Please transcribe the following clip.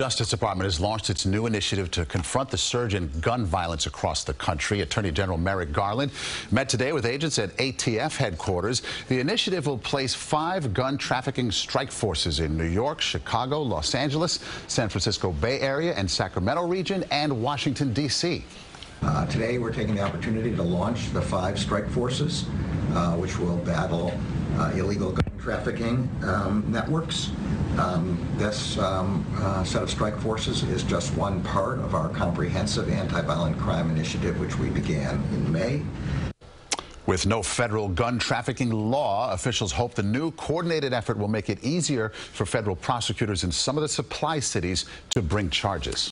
Justice Department has launched its new initiative to confront the surge in gun violence across the country. Attorney General Merrick Garland met today with agents at ATF headquarters. The initiative will place five gun trafficking strike forces in New York, Chicago, Los Angeles, San Francisco Bay Area and Sacramento region, and Washington, D.C. Uh, today, we're taking the opportunity to launch the five strike forces, which will battle uh, illegal gun trafficking um, networks. Um, this um, uh, set of strike forces is just one part of our comprehensive anti-violent crime initiative, which we began in May. With no federal gun trafficking law, officials hope the new coordinated effort will make it easier for federal prosecutors in some of the supply cities to bring charges.